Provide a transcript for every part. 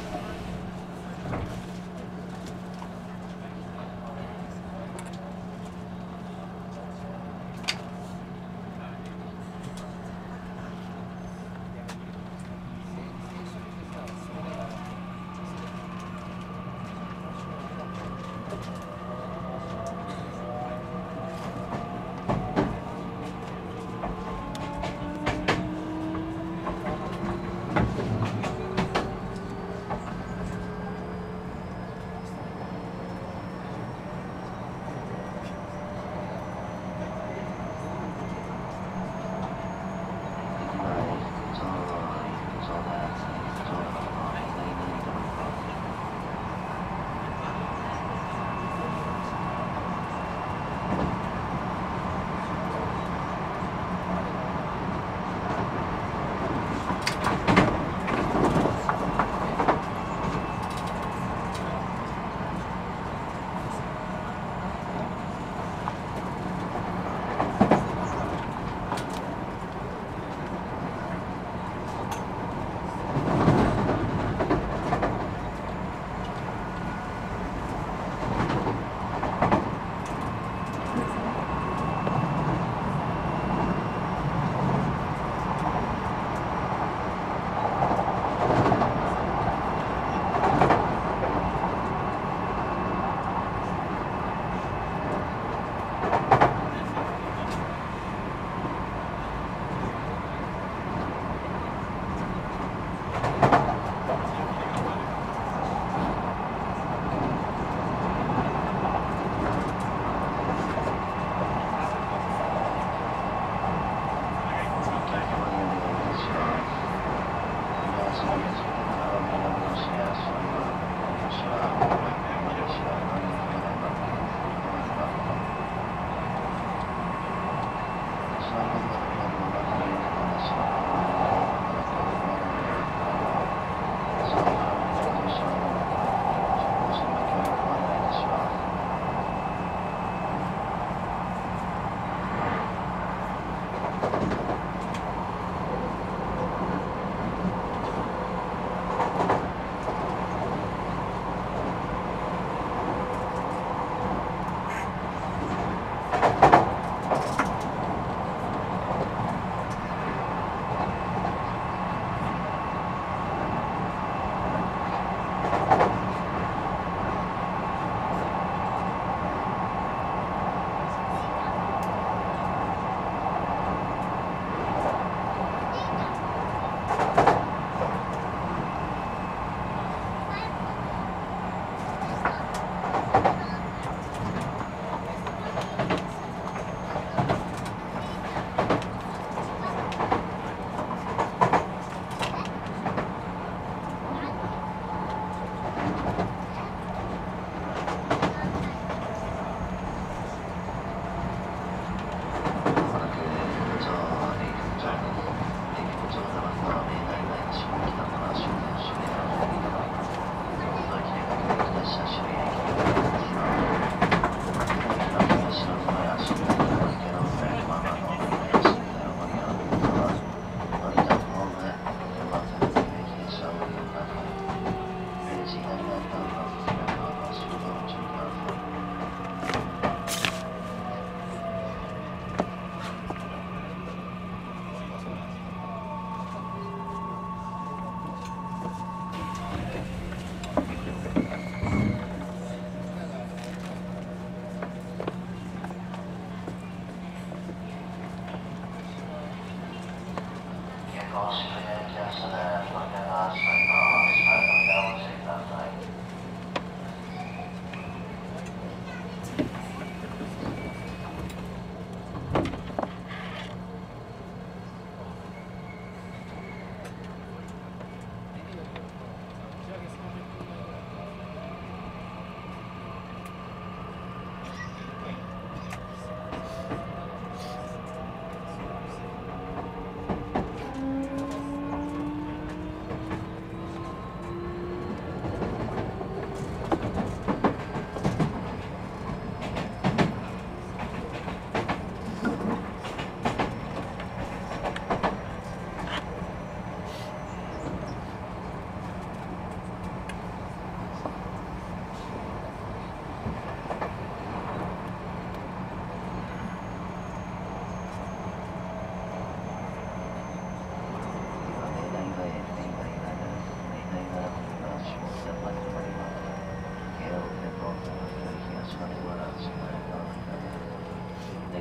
Thank you.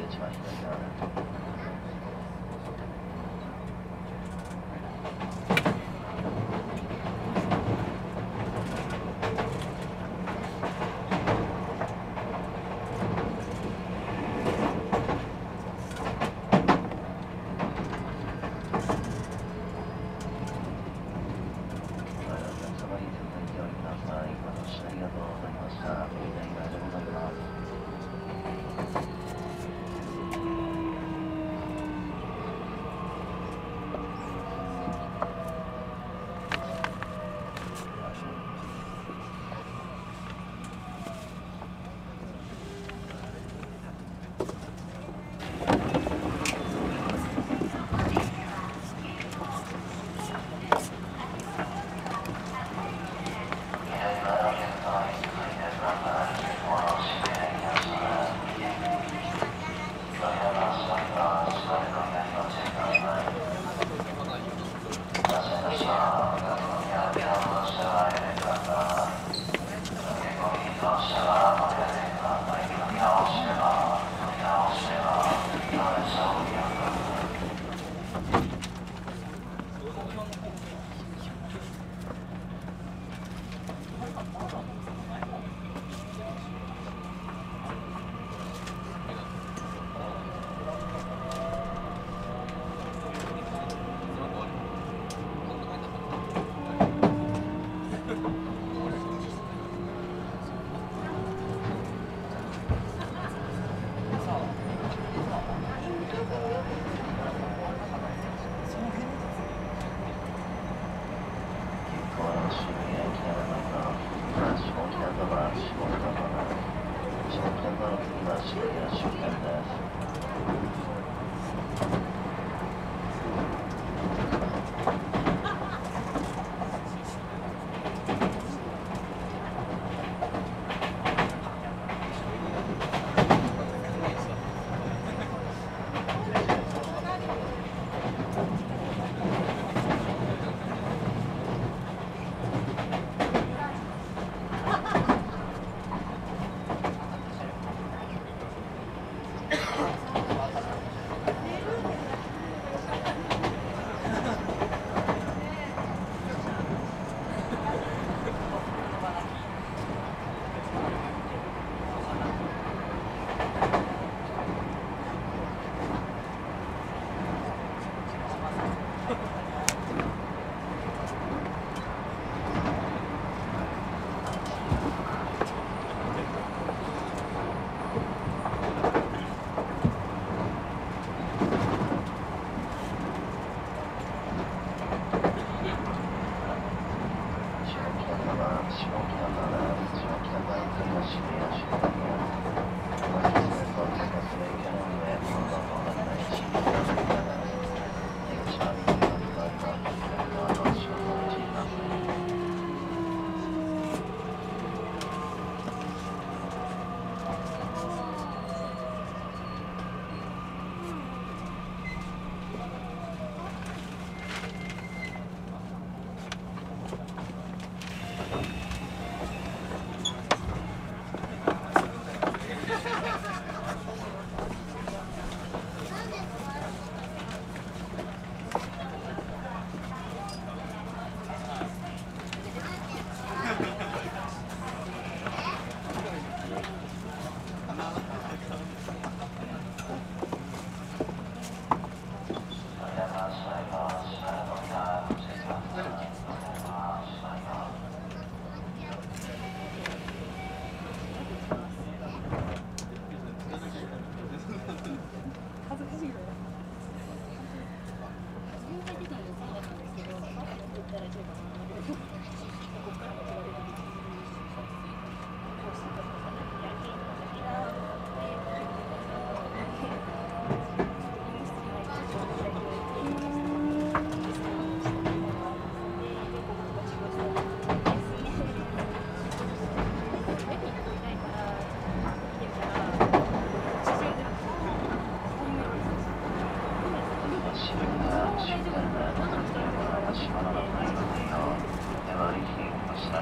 一番左側 Thank you.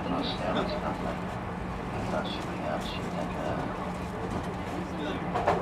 Thank you.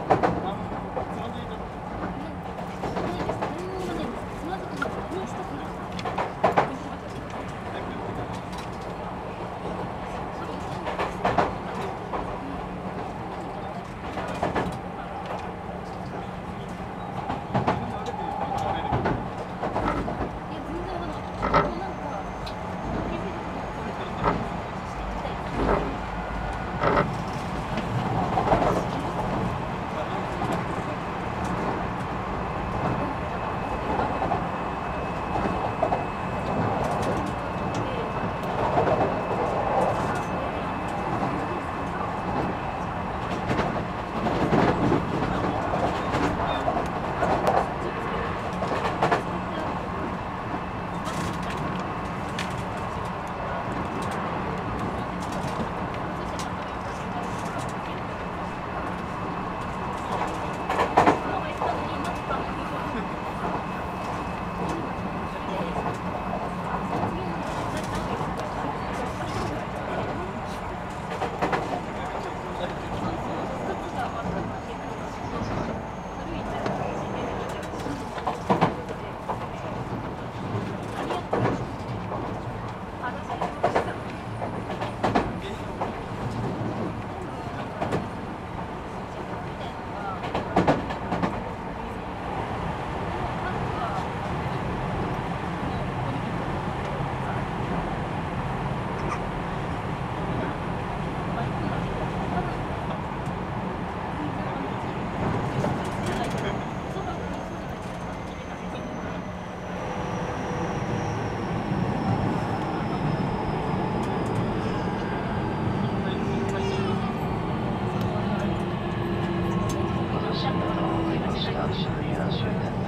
I'll show you, I'll show you that.